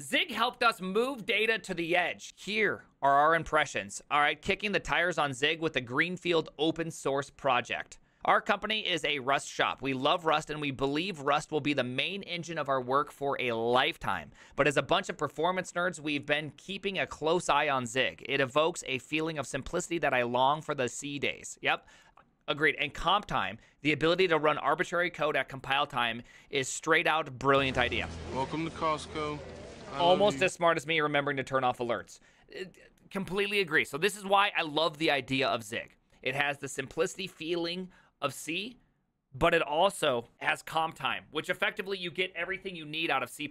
Zig helped us move data to the edge. Here are our impressions. All right, kicking the tires on Zig with the Greenfield open source project. Our company is a Rust shop. We love Rust and we believe Rust will be the main engine of our work for a lifetime. But as a bunch of performance nerds, we've been keeping a close eye on Zig. It evokes a feeling of simplicity that I long for the C days. Yep. Agreed. And comptime, the ability to run arbitrary code at compile time, is straight out brilliant idea. Welcome to Costco. Almost as smart as me remembering to turn off alerts. Uh, completely agree. So this is why I love the idea of Zig. It has the simplicity feeling of C, but it also has comptime, which effectively you get everything you need out of C++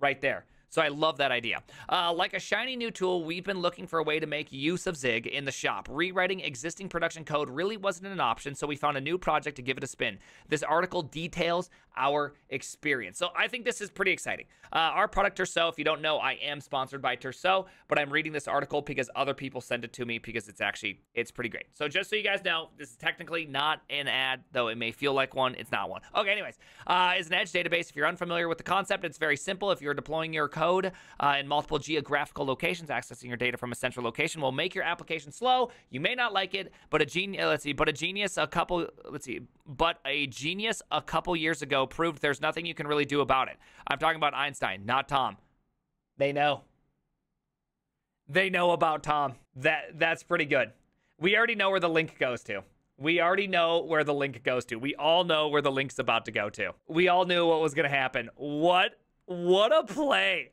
right there. So I love that idea. Uh, like a shiny new tool, we've been looking for a way to make use of Zig in the shop. Rewriting existing production code really wasn't an option, so we found a new project to give it a spin. This article details our experience. So I think this is pretty exciting. Uh, our product Turso, if you don't know, I am sponsored by Turso, but I'm reading this article because other people send it to me because it's actually it's pretty great. So just so you guys know, this is technically not an ad, though it may feel like one. It's not one. Okay, anyways, uh, it's an edge database. If you're unfamiliar with the concept, it's very simple. If you're deploying your code uh, in multiple geographical locations, accessing your data from a central location will make your application slow. You may not like it, but a genius, let's see, but a genius a couple, let's see, but a genius a couple years ago proved there's nothing you can really do about it. I'm talking about Einstein, not Tom. They know. They know about Tom. That that's pretty good. We already know where the link goes to. We already know where the link goes to. We all know where the link's about to go to. We all knew what was going to happen. What what a play.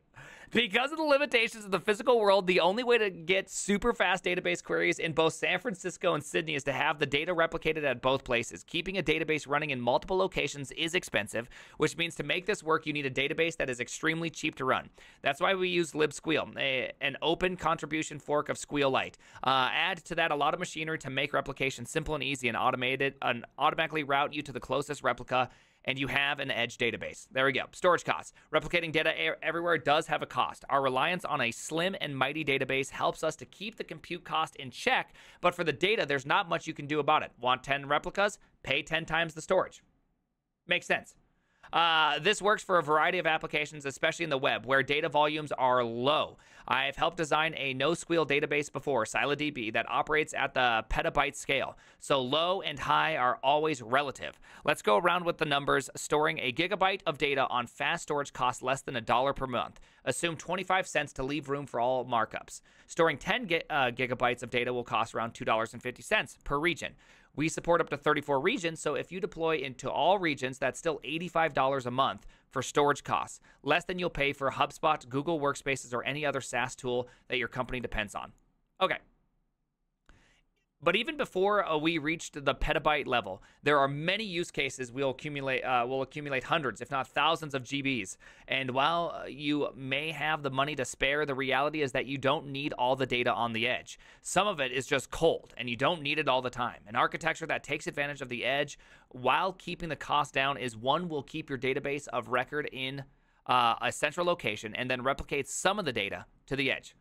Because of the limitations of the physical world, the only way to get super fast database queries in both San Francisco and Sydney is to have the data replicated at both places. Keeping a database running in multiple locations is expensive, which means to make this work, you need a database that is extremely cheap to run. That's why we use libSQL, a, an open contribution fork of SQLite. Uh, add to that a lot of machinery to make replication simple and easy and automated, and automatically route you to the closest replica and you have an edge database. There we go. Storage costs. Replicating data everywhere does have a cost. Our reliance on a slim and mighty database helps us to keep the compute cost in check, but for the data, there's not much you can do about it. Want 10 replicas? Pay 10 times the storage. Makes sense. Uh, this works for a variety of applications, especially in the web, where data volumes are low. I've helped design a NoSQL database before, ScyllaDB, that operates at the petabyte scale. So low and high are always relative. Let's go around with the numbers. Storing a gigabyte of data on fast storage costs less than a dollar per month. Assume 25 cents to leave room for all markups. Storing 10 gi- uh, gigabytes of data will cost around $2.50 per region. We support up to 34 regions, so if you deploy into all regions, that's still $85 a month for storage costs, less than you'll pay for HubSpot, Google Workspaces, or any other SaaS tool that your company depends on. Okay, but even before uh, we reached the petabyte level, there are many use cases we'll accumulate. Uh, will accumulate hundreds, if not thousands, of GBs. And while uh, you may have the money to spare, the reality is that you don't need all the data on the edge. Some of it is just cold, and you don't need it all the time. An architecture that takes advantage of the edge while keeping the cost down is one will keep your database of record in uh, a central location and then replicates some of the data to the edge.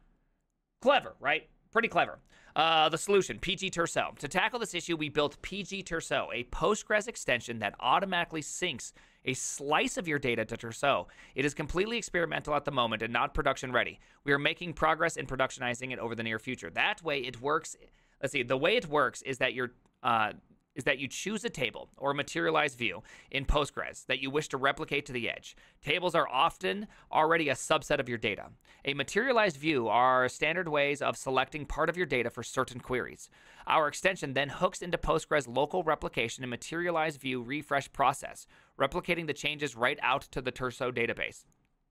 Clever, right? Pretty clever. Uh, the solution, PG Turso. To tackle this issue, we built PG Turso, a Postgres extension that automatically syncs a slice of your data to Turso. It is completely experimental at the moment and not production ready. We are making progress in productionizing it over the near future. That way, it works. Let's see. The way it works is that your uh, is that you choose a table or a materialized view in Postgres that you wish to replicate to the edge. Tables are often already a subset of your data. A materialized view are standard ways of selecting part of your data for certain queries. Our extension then hooks into Postgres local replication and materialized view refresh process, replicating the changes right out to the Turso database.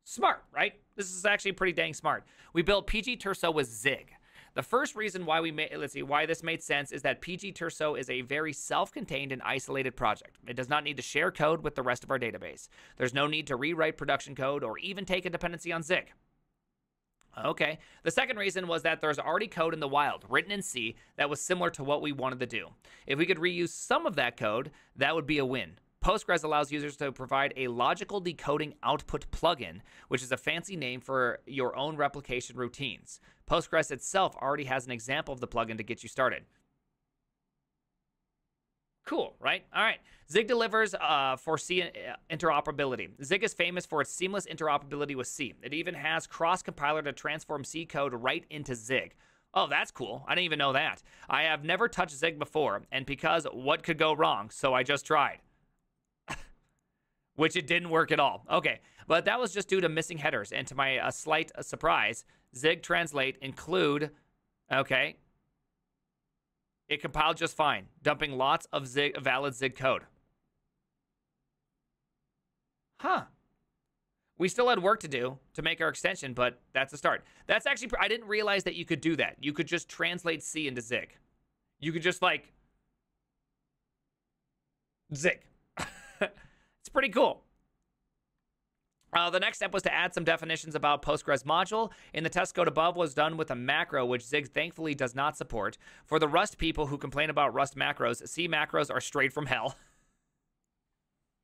Smart, right? This is actually pretty dang smart. We built PG Turso with Zig. The first reason why we made let's see why this made sense is that PG Turso is a very self-contained and isolated project. It does not need to share code with the rest of our database. There's no need to rewrite production code or even take a dependency on Zig. Okay. The second reason was that there's already code in the wild, written in C, that was similar to what we wanted to do. If we could reuse some of that code, that would be a win. Postgres allows users to provide a logical decoding output plugin, which is a fancy name for your own replication routines. Postgres itself already has an example of the plugin to get you started. Cool, right? All right. Zig delivers uh, for C uh, interoperability. Zig is famous for its seamless interoperability with C. It even has cross compiler to transform C code right into Zig. Oh, that's cool. I didn't even know that. I have never touched Zig before, and because what could go wrong? So I just tried. Which it didn't work at all. Okay, but that was just due to missing headers. And to my uh, slight uh, surprise, Zig translate include, okay, it compiled just fine, dumping lots of Zig, valid Zig code. Huh. We still had work to do to make our extension, but that's a start. That's actually, I didn't realize that you could do that. You could just translate C into Zig. You could just like Zig. Pretty cool. Uh, the next step was to add some definitions about Postgres module. In the test code above was done with a macro, which Zig thankfully does not support. For the Rust people who complain about Rust macros, C macros are straight from hell.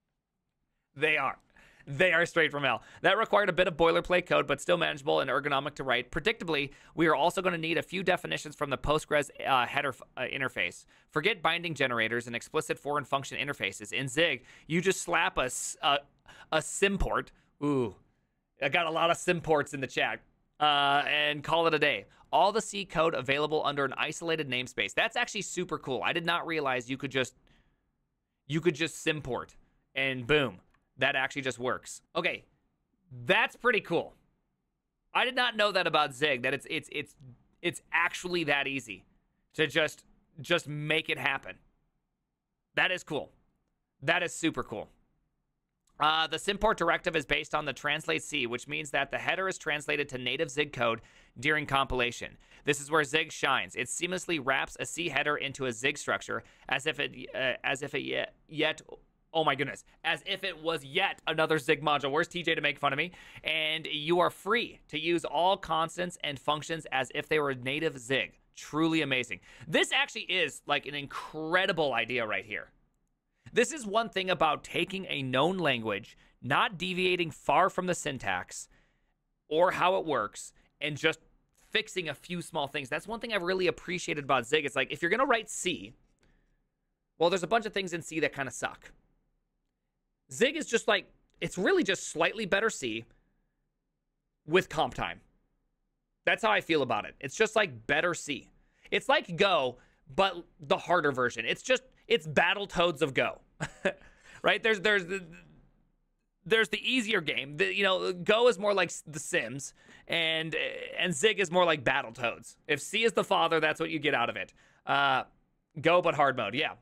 they are. They are straight from hell. That required a bit of boilerplate code, but still manageable and ergonomic to write. Predictably, we are also going to need a few definitions from the Postgres uh, header uh, interface. Forget binding generators and explicit foreign function interfaces. In Zig, you just slap a, a, a cImport Ooh, I got a lot of cImports in the chat. Uh, and call it a day. All the C code available under an isolated namespace. That's actually super cool. I did not realize you could just you could just cImport and boom, that actually just works. Okay, that's pretty cool. I did not know that about Zig. That it's it's it's it's actually that easy to just just make it happen. That is cool. That is super cool. Uh, the cImport directive is based on the translate C, which means that the header is translated to native Zig code during compilation. This is where Zig shines. It seamlessly wraps a C header into a Zig structure as if it uh, as if it yet, yet oh my goodness, as if it was yet another Zig module. Where's TJ to make fun of me? And you are free to use all constants and functions as if they were native Zig. Truly amazing. This actually is like an incredible idea right here. This is one thing about taking a known language, not deviating far from the syntax or how it works, and just fixing a few small things. That's one thing I've really appreciated about Zig. It's like if you're going to write C, well, there's a bunch of things in C that kind of suck. Zig is just like, it's really just slightly better C with comptime. That's how I feel about it. It's just like better C. It's like Go, but the harder version. It's just it's Battletoads of Go, right? There's there's the there's the easier game. The, you know, Go is more like The Sims, and and Zig is more like Battletoads. If C is the father, that's what you get out of it. Uh, Go, but hard mode, yeah.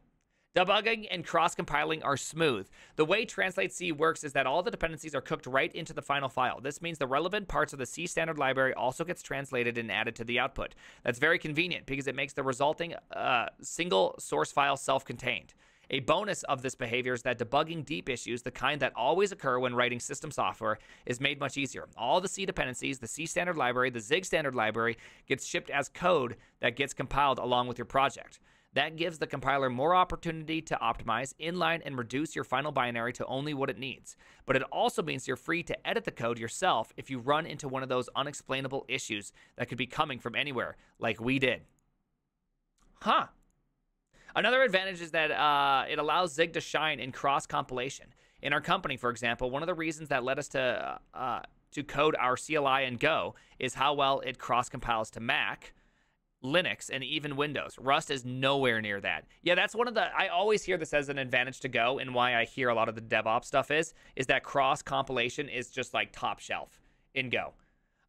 Debugging and cross compiling are smooth. The way Translate C works is that all the dependencies are cooked right into the final file. This means the relevant parts of the C standard library also gets translated and added to the output. That's very convenient because it makes the resulting uh, single source file self contained. A bonus of this behavior is that debugging deep issues, the kind that always occur when writing system software, is made much easier. All the C dependencies, the C standard library, the Zig standard library, gets shipped as code that gets compiled along with your project. That gives the compiler more opportunity to optimize, inline, and reduce your final binary to only what it needs. But it also means you're free to edit the code yourself if you run into one of those unexplainable issues that could be coming from anywhere, like we did. Huh. Another advantage is that uh, it allows Zig to shine in cross compilation. In our company, for example, one of the reasons that led us to uh, to code our CLI and Go is how well it cross compiles to Mac, Linux and even Windows. Rust is nowhere near that. Yeah, that's one of the I always hear this as an advantage to Go and why I hear a lot of the DevOps stuff is is that cross compilation is just like top shelf in Go.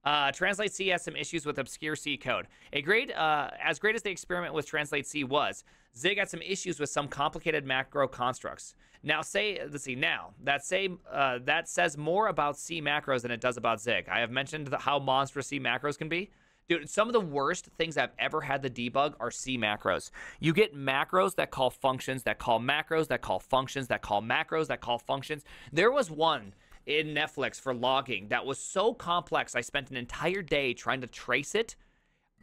Uh, Translate C has some issues with obscure C code. A great, uh, as great as the experiment with Translate C was, Zig had some issues with some complicated macro constructs. Now, say let's see. Now that say uh, that says more about C macros than it does about Zig. I have mentioned the, how monstrous C macros can be. Dude, some of the worst things I've ever had to debug are C macros. You get macros that call functions, that call macros, that call functions, that call macros, that call functions. There was one in Netflix for logging that was so complex, I spent an entire day trying to trace it.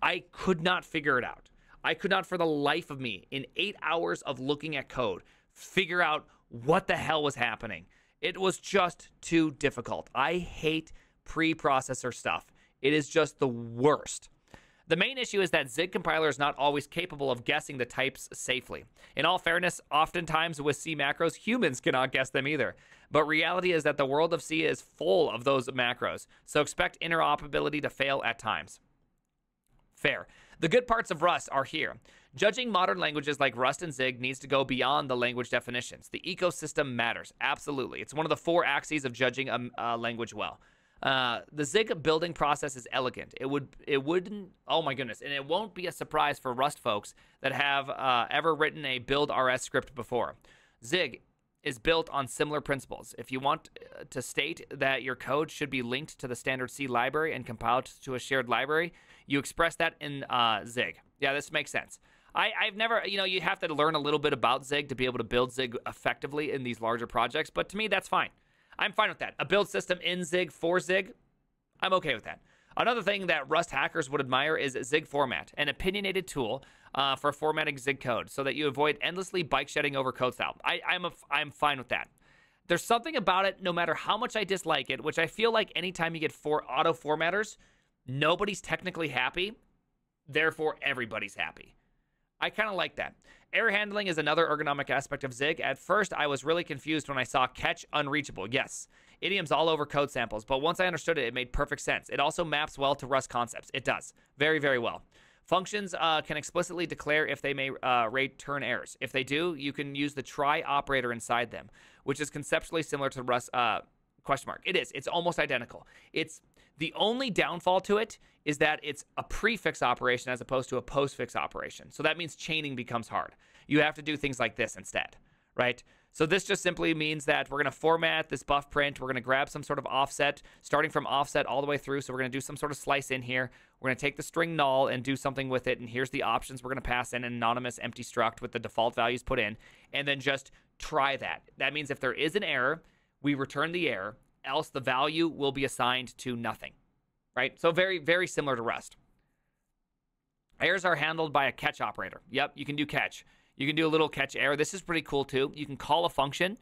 I could not figure it out. I could not, for the life of me, in eight hours of looking at code, figure out what the hell was happening. It was just too difficult. I hate preprocessor stuff. It is just the worst. The main issue is that Zig compiler is not always capable of guessing the types safely. In all fairness, oftentimes with C macros, humans cannot guess them either. But reality is that the world of C is full of those macros, so expect interoperability to fail at times. Fair. The good parts of Rust are here. Judging modern languages like Rust and Zig needs to go beyond the language definitions. The ecosystem matters. Absolutely. It's one of the four axes of judging a, a language well. Uh, the Zig building process is elegant. It would, it wouldn't, oh my goodness, and it won't be a surprise for Rust folks that have uh, ever written a build.rs script before. Zig is built on similar principles. If you want uh, to state that your code should be linked to the standard C library and compiled to a shared library, you express that in uh, Zig. Yeah, this makes sense. I, I've never, you know, you have to learn a little bit about Zig to be able to build Zig effectively in these larger projects, but to me, that's fine. I'm fine with that. A build system in Zig for Zig, I'm okay with that. Another thing that Rust hackers would admire is Zig format, an opinionated tool uh, for formatting Zig code so that you avoid endlessly bike shedding over code style. I, I'm, a, I'm fine with that. There's something about it, no matter how much I dislike it, which I feel like anytime you get four auto formatters, nobody's technically happy, therefore everybody's happy. I kind of like that. Error handling is another ergonomic aspect of Zig. At first, I was really confused when I saw catch unreachable. Yes, idioms all over code samples, but once I understood it, it made perfect sense. It also maps well to Rust concepts. It does. Very, very well. Functions uh, can explicitly declare if they may uh, return errors. If they do, you can use the try operator inside them, which is conceptually similar to Rust uh, question mark. It is. It's almost identical. It's the only downfall to it is that it's a prefix operation as opposed to a postfix operation. So that means chaining becomes hard. You have to do things like this instead, right? So this just simply means that we're going to format this bufPrint. We're going to grab some sort of offset, starting from offset all the way through. So we're going to do some sort of slice in here. We're going to take the string null and do something with it. And here's the options we're going to pass in an anonymous empty struct with the default values put in. And then just try that. That means if there is an error, we return the error else the value will be assigned to nothing, right? So very, very similar to Rust. Errors are handled by a catch operator. Yep, you can do catch. You can do a little catch error. This is pretty cool too. You can call a function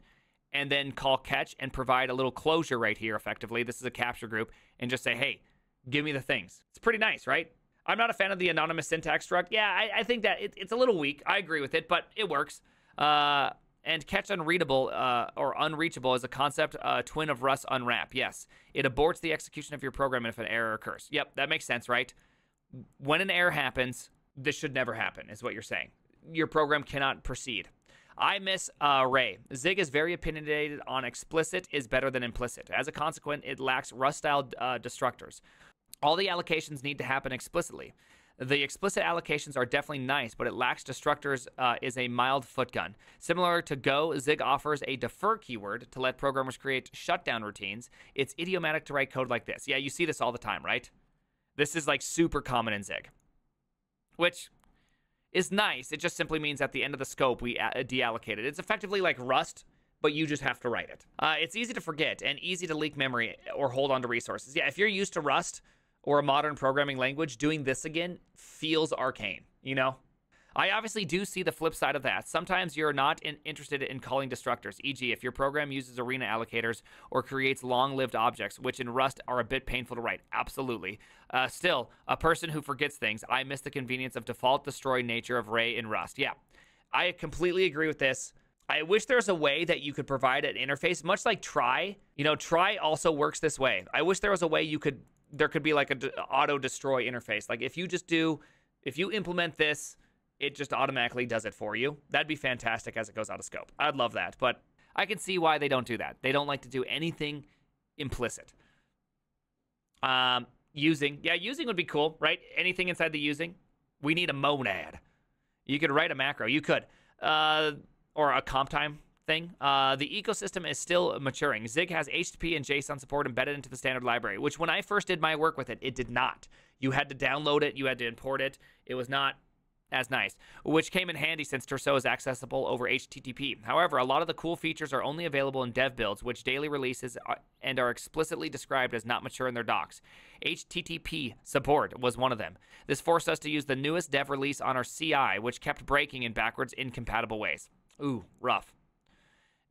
and then call catch and provide a little closure right here effectively. This is a capture group and just say, hey, give me the things. It's pretty nice, right? I'm not a fan of the anonymous syntax struct. Yeah, I, I think that it, it's a little weak. I agree with it, but it works. Uh, and catch unreadable uh, or unreachable is a concept uh, twin of Rust unwrap. Yes, it aborts the execution of your program if an error occurs. Yep, that makes sense, right? When an error happens, this should never happen, is what you're saying. Your program cannot proceed. I miss uh, RAII. Zig is very opinionated on explicit is better than implicit. As a consequence, it lacks Rust style uh, destructors. All the allocations need to happen explicitly. The explicit allocations are definitely nice, but it lacks destructors uh, is a mild footgun. Similar to Go, Zig offers a defer keyword to let programmers create shutdown routines. It's idiomatic to write code like this. Yeah, you see this all the time, right? This is like super common in Zig, which is nice. It just simply means at the end of the scope, we deallocate it. It's effectively like Rust, but you just have to write it. Uh, it's easy to forget and easy to leak memory or hold on to resources. Yeah, if you're used to Rust, or a modern programming language, doing this again feels arcane, you know? I obviously do see the flip side of that. Sometimes you're not in, interested in calling destructors, e.g., if your program uses arena allocators or creates long lived objects, which in Rust are a bit painful to write. Absolutely. Uh, still, a person who forgets things, I miss the convenience of default destroy nature of RAII in Rust. Yeah, I completely agree with this. I wish there's a way that you could provide an interface, much like try. You know, try also works this way. I wish there was a way you could there could be like a auto destroy interface. Like if you just do, if you implement this, it just automatically does it for you. That'd be fantastic as it goes out of scope. I'd love that, but I can see why they don't do that. They don't like to do anything implicit. Um, using, yeah, using would be cool, right? Anything inside the using. We need a monad. You could write a macro. You could, uh, or a comptime thing. Uh, the ecosystem is still maturing. Zig has HTTP and JSON support embedded into the standard library, which when I first did my work with it, it did not. You had to download it, you had to import it. It was not as nice, which came in handy since Turso is accessible over HTTP. However, a lot of the cool features are only available in dev builds, which daily releases uh, and are explicitly described as not mature in their docs. HTTP support was one of them. This forced us to use the newest dev release on our CI, which kept breaking in backwards incompatible ways. Ooh, rough.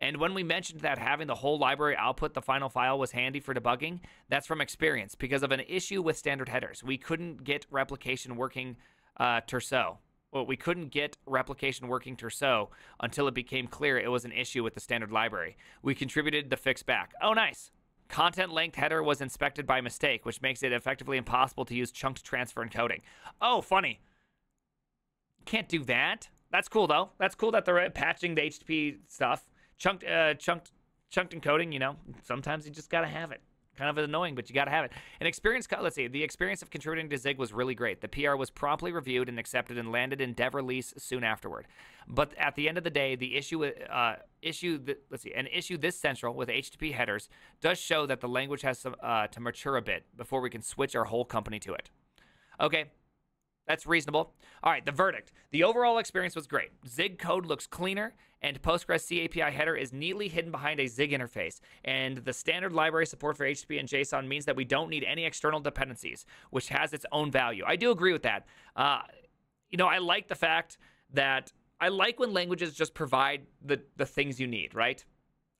And when we mentioned that having the whole library output the final file was handy for debugging, that's from experience because of an issue with standard headers. We couldn't get replication working uh, Turso. Well, we couldn't get replication working Turso until it became clear it was an issue with the standard library. We contributed the fix back. Oh, nice. Content length header was inspected by mistake, which makes it effectively impossible to use chunked transfer encoding. Oh, funny. Can't do that. That's cool though. That's cool that they're patching the HTTP stuff. Chunked, uh, chunked, chunked encoding. You know, sometimes you just gotta have it. Kind of annoying, but you gotta have it. An experience. Let's see. The experience of contributing to Zig was really great. The PR was promptly reviewed and accepted, and landed in dev release soon afterward. But at the end of the day, the issue, uh, issue. That, let's see. An issue this central with HTTP headers does show that the language has uh, to mature a bit before we can switch our whole company to it. Okay, that's reasonable. All right, the verdict. The overall experience was great. Zig code looks cleaner, and Postgres C API header is neatly hidden behind a Zig interface. And the standard library support for HTTP and JSON means that we don't need any external dependencies, which has its own value. I do agree with that. Uh, you know, I like the fact that I like when languages just provide the, the things you need, right?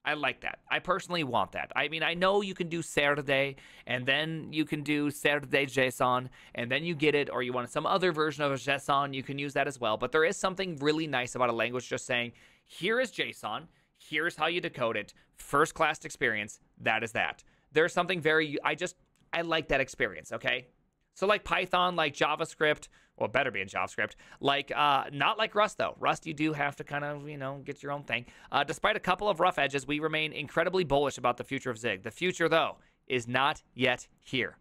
I like that. I personally want that. I mean, I know you can do Serde, and then you can do Serde JSON, and then you get it, or you want some other version of a JSON, you can use that as well. But there is something really nice about a language just saying, here is JSON, here's how you decode it, first class experience, that is that. There's something very, I just, I like that experience, okay? So like Python, like JavaScript, well, better be in JavaScript. Like, uh, not like Rust though. Rust, you do have to kind of, you know, get your own thing. Uh, despite a couple of rough edges, we remain incredibly bullish about the future of Zig. The future, though, is not yet here.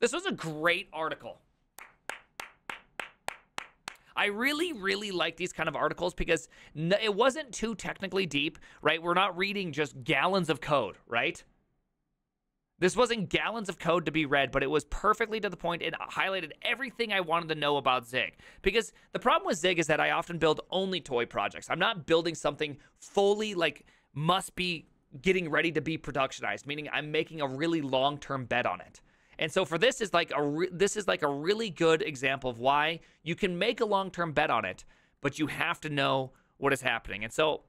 This was a great article. I really, really like these kind of articles because it wasn't too technically deep, right? We're not reading just gallons of code, right? This wasn't gallons of code to be read, but it was perfectly to the point. It highlighted everything I wanted to know about Zig. Because the problem with Zig is that I often build only toy projects. I'm not building something fully like must be getting ready to be productionized, meaning I'm making a really long-term bet on it. And so for this is like a re- this is like a really good example of why you can make a long-term bet on it, but you have to know what is happening. And so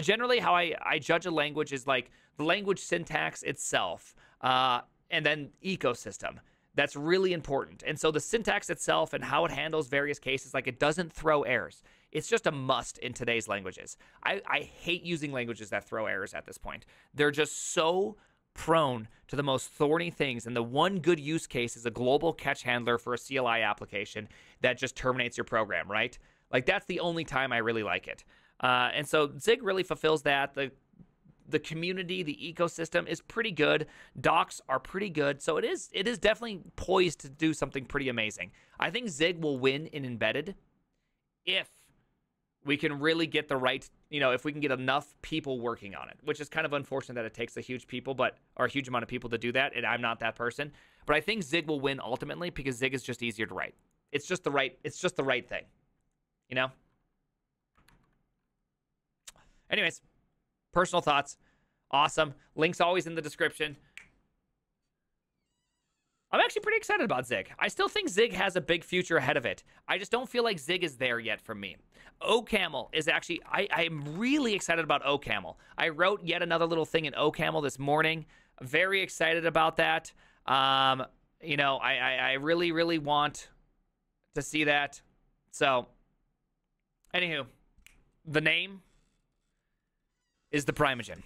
generally how I, I judge a language is like the language syntax itself uh, and then ecosystem. That's really important. And so the syntax itself and how it handles various cases, like it doesn't throw errors. It's just a must in today's languages. I, I hate using languages that throw errors at this point. They're just so prone to the most thorny things. And the one good use case is a global catch handler for a CLI application that just terminates your program, right? Like that's the only time I really like it. Uh, and so Zig really fulfills that. The the community, the ecosystem is pretty good. Docs are pretty good. So it is it is definitely poised to do something pretty amazing. I think Zig will win in embedded if we can really get the right, you know, if we can get enough people working on it, which is kind of unfortunate that it takes a huge people, but or a huge amount of people to do that, and I'm not that person. But I think Zig will win ultimately because Zig is just easier to write. It's just the right it's just the right thing. You know? Anyways, Personal thoughts. Awesome. Links always in the description. I'm actually pretty excited about Zig. I still think Zig has a big future ahead of it. I just don't feel like Zig is there yet for me. OCaml is actually, I, I'm really excited about OCaml. I wrote yet another little thing in OCaml this morning. Very excited about that. Um, you know, I, I, I really, really want to see that. So, anywho, the name is the Primeagen.